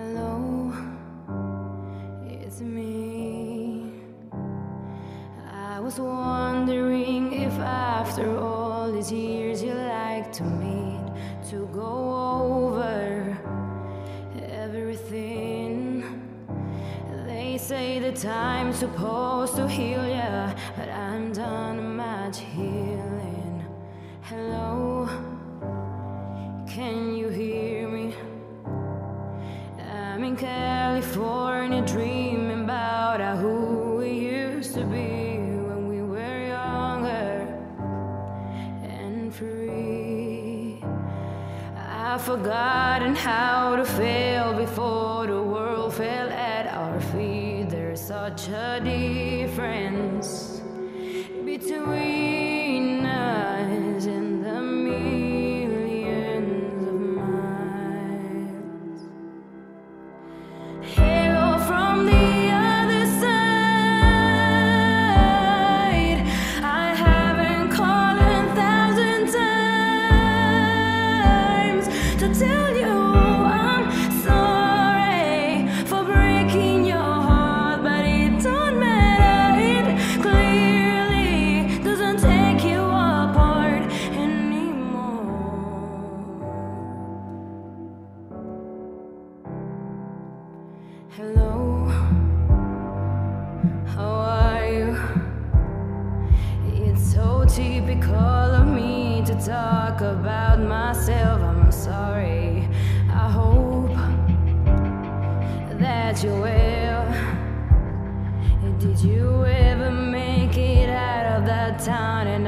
Hello, it's me. I was wondering if after all these years you like to meet to go over everything. They say the time's supposed to heal ya, but I'm done much healing. In California dreaming about who we used to be when we were younger and free. I've forgotten how to fail before the world fell at our feet. There's such a difference between Hello, how are you? It's so typical of me to talk about myself. I'm sorry. I hope that you will. Did you ever make it out of that town? And